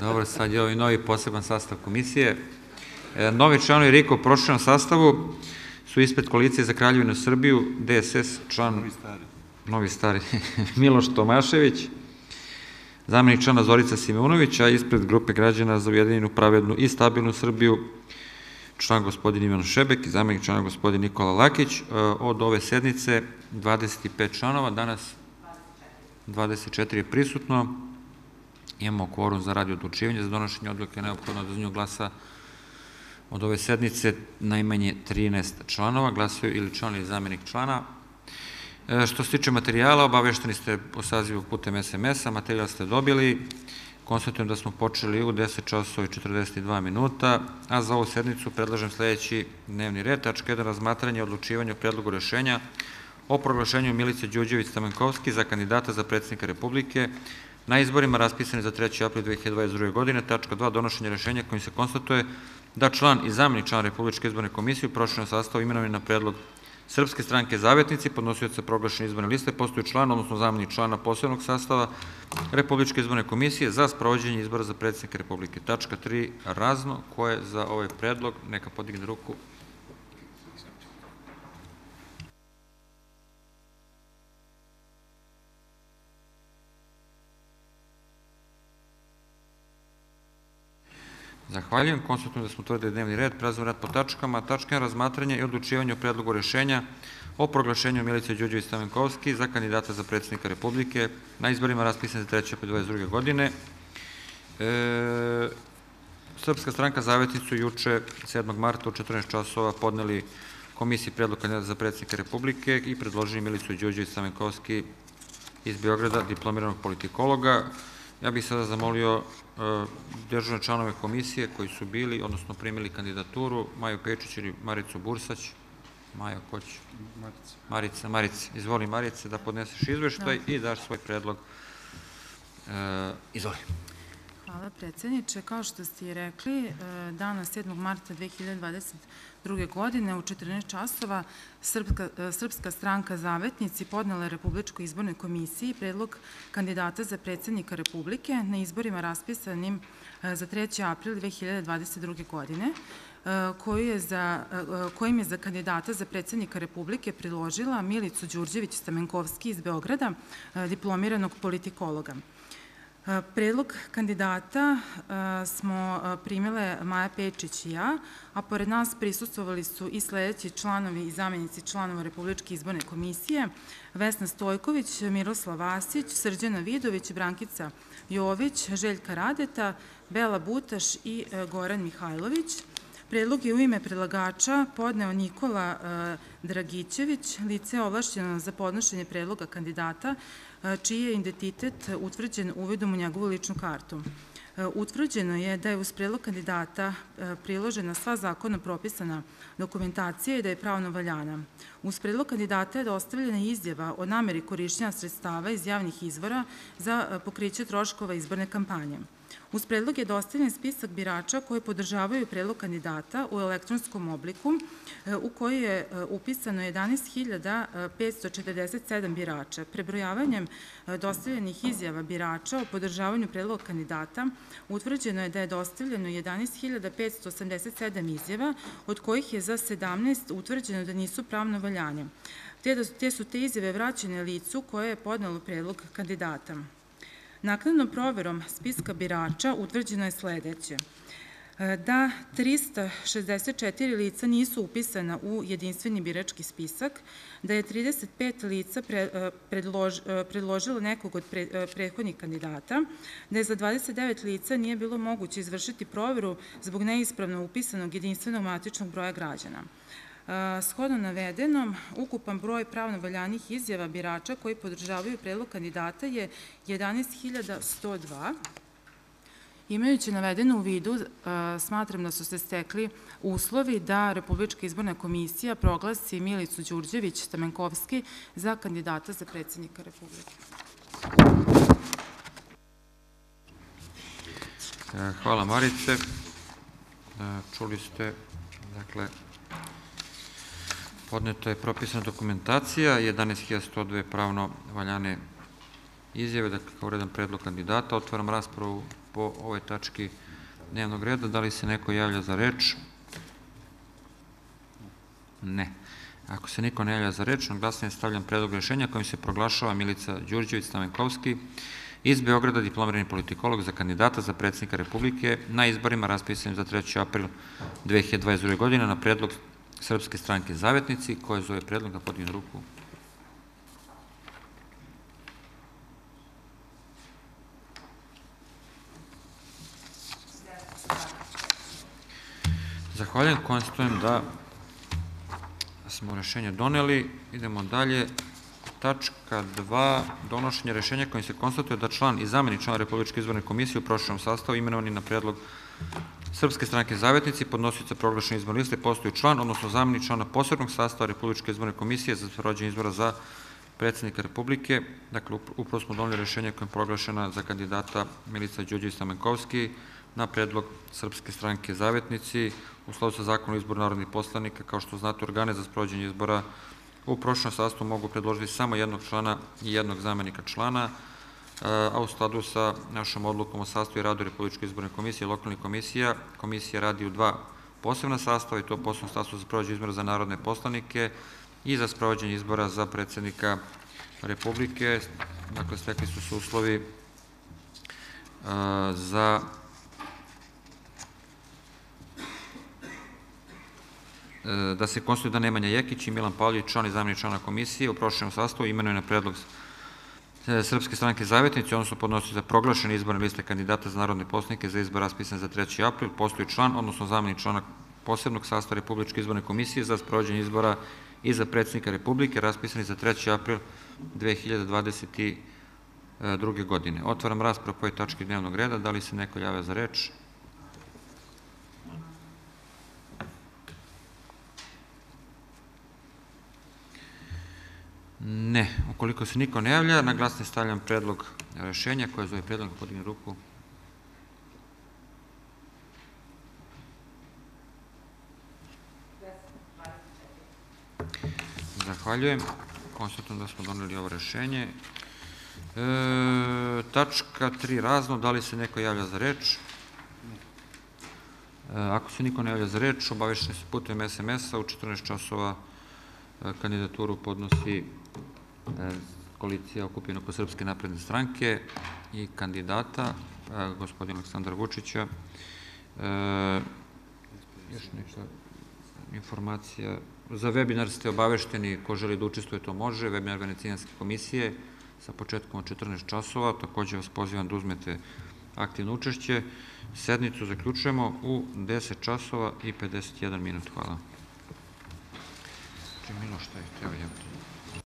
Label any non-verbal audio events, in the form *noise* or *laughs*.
Dobro, sad je ovaj novi poseban sastav komisije. E, novi članovi RIKO u prošlom sastavu su ispred koalicije za Kraljevinu Srbiju, DSS, član... Novi stari. Novi stari, *laughs* Miloš Tomašević, zamenik člana Zorica Simeunović, a ispred grupe građana za ujedinjenu pravednu i stabilnu Srbiju, član gospodin Ivan Šebek i zamenik člana gospodin Nikola Lakić. E, od ove sednice 25 članova, danas 24 je prisutno. Imamo kvorum za radio odlučivanje, za donošenje odluke neophodno da za nju glasa od ove sednice najmanje 13 članova, glasaju ili član ili zamenik člana. E, što se tiče materijala, obavešteni ste o sazivu putem SMS-a, materijal ste dobili, konstatujem da smo počeli u 10 časova i 42 minuta, a za ovu sednicu predlažem sledeći dnevni red, tačka 1, razmatranje i odlučivanje o predlogu rešenja o proglašenju Milice Đuđević-Stamenkovski za kandidata za predsjednika Republike na izborima raspisani za 3. april 2022. godine, tačka 2, donošenje rešenja kojim se konstatuje da član i zamenik član Republičke izborne komisije u prošljenom sastavu imenovani na predlog Srpske stranke zavetnici, podnosioca proglašene izborne liste, postoju član, odnosno zamenik člana posebnog sastava Republičke izborne komisije za sprovođenje izbora za predsjednika Republike. Tačka 3, razno, ko je za ovaj predlog, neka podigne ruku. Zahvaljujem. Konsultujem da smo utvrdili dnevni red. Prelazimo rad po tačkama. Tačka je razmatranje i odlučivanje o predlogu rešenja o proglašenju Milice Đuđević Stamenkovski za kandidata za predsjednika Republike na izborima raspisane za 3. 2022. godine. E, Srpska stranka Zavetnicu juče 7. marta u 14 časova podneli komisiji predlog kandidata za predsjednika Republike i predložili Milicu Đuđević Stamenkovski iz Beograda, diplomiranog politikologa. Ja bih sada zamolio e, državne članove komisije koji su bili, odnosno primili kandidaturu, Maju Pečić ili Maricu Bursać. Maja, ko će? Marica. Marica, Marica. Izvoli Marice da podneseš izveštaj i daš svoj predlog. E, izvoli. Hvala predsedniče. Kao što ste i rekli, e, dana 7. marta 2022. godine u 14 časova Srpska, e, Srpska stranka Zavetnici podnala Republičkoj izbornoj komisiji predlog kandidata za predsednika Republike na izborima raspisanim e, za 3. april 2022. godine je za, kojim je za kandidata za predsednika Republike priložila Milicu Đurđević-Stamenkovski iz Beograda, diplomiranog politikologa. Predlog kandidata smo primile Maja Pečić i ja, a pored nas prisustovali su i sledeći članovi i zamenici članova Republičke izborne komisije, Vesna Stojković, Miroslav Vasić, Srđana Vidović, Brankica Jović, Željka Radeta, Bela Butaš i e, Goran Mihajlović. Predlog je u ime predlagača podneo Nikola Dragićević, lice ovlašćeno za podnošenje predloga kandidata, čiji je identitet utvrđen uvidom u njegovu ličnu kartu. Utvrđeno je da je uz predlog kandidata priložena sva zakona propisana dokumentacija i da je pravno valjana. Uz predlog kandidata je dostavljena izjava o nameri korišćenja sredstava iz javnih izvora za pokriće troškova izborne kampanje. Uz predlog je dostavljen spisak birača koji podržavaju predlog kandidata u elektronskom obliku e, u koji je e, upisano 11.547 birača. Prebrojavanjem e, dostavljenih izjava birača o podržavanju predloga kandidata utvrđeno je da je dostavljeno 11.587 izjava, od kojih je za 17 utvrđeno da nisu pravno valjanje. Te su te izjave vraćene licu koje je podnalo predlog kandidata. Naknadnom proverom spiska birača utvrđeno je sledeće e, da 364 lica nisu upisana u jedinstveni birački spisak, da je 35 lica e, e, predložilo nekog od prethodnih kandidata, da je za 29 lica nije bilo moguće izvršiti proveru zbog neispravno upisanog jedinstvenog matičnog broja građana. Shodno navedenom, ukupan broj pravno valjanih izjava birača koji podržavaju predlog kandidata je 11.102. Imajući navedeno u vidu, smatram da su se stekli uslovi da Republička izborna komisija proglasi Milicu Đurđević-Stamenkovski za kandidata za predsednika Republike. E, hvala Marice. E, čuli ste, dakle, Podneta je propisana dokumentacija, 11.102 pravno valjane izjave, dakle kao redan predlog kandidata. Otvaram raspravu po ovoj tački dnevnog reda. Da li se neko javlja za reč? Ne. Ako se niko ne javlja za reč, na glasanje stavljam predlog rešenja kojim se proglašava Milica Đurđević Stamenkovski iz Beograda diplomirani politikolog za kandidata za predsjednika Republike na izborima raspisanim za 3. april 2022. godine na predlog Srpske stranke Zavetnici, koje zove predlog da podignu ruku. Zahvaljujem, konstatujem da smo rešenje doneli. Idemo dalje. Tačka 2. Donošenje rešenja kojim se konstatuje da član i zameni člana Republičke izborne komisije u prošlom sastavu imenovani na predlog Srpske stranke Zavetnici, podnosica proglašene izborne liste, postoji član, odnosno zameni člana posebnog sastava Republičke izborne komisije za sprođenje izbora za predsjednika Republike. Dakle, upravo smo doneli rešenje kojim proglašena za kandidata Milica Đuđević Stamenkovski na predlog Srpske stranke Zavetnici u skladu sa zakonom o izboru narodnih poslanika. Kao što znate, organe za sprođenje izbora u prošlom sastavu mogu predložiti samo jednog člana i jednog zamenika člana, a u skladu sa našom odlukom o sastavu i radu Republičke izborne komisije i lokalnih komisija, komisija radi u dva posebna sastava i to posebno sastavu za sprođenje izbora za narodne poslanike i za sprovođenje izbora za predsednika Republike. Dakle, stekli su se uslovi za da se konstituje da Nemanja Jekić i Milan Pavljević, član i zamjenik člana komisije u prošlom sastavu imenuje na predlog Srpske stranke Zavetnici, odnosno podnosi za proglašene izborne liste kandidata za narodne poslanike za izbor raspisan za 3. april, postoji član, odnosno zamjenik člana posebnog sastava Republičke izborne komisije za sprovođenje izbora i za predsjednika Republike, raspisani za 3. april 2022. godine. Otvaram raspravu po ovoj tački dnevnog reda. Da li se neko javlja za reč? Ne. Ukoliko se niko ne javlja, na glasne stavljam predlog rešenja koje zove predlog podigne ruku. Zahvaljujem. Konstatujem da smo doneli ovo rešenje. E, tačka 3. Razno. Da li se neko javlja za reč? E, ako se niko ne javlja za reč, obavešćeni se putem SMS-a u 14 časova kandidaturu podnosi koalicija okupljena oko Srpske napredne stranke i kandidata, gospodin Aleksandar Vučića. Još neka informacija. Za webinar ste obavešteni, ko želi da učestvuje to može, webinar Venecijanske komisije sa početkom od 14 časova. Takođe vas pozivam da uzmete aktivno učešće. Sednicu zaključujemo u 10 časova i 51 minut. Hvala. minusta este, este aviento.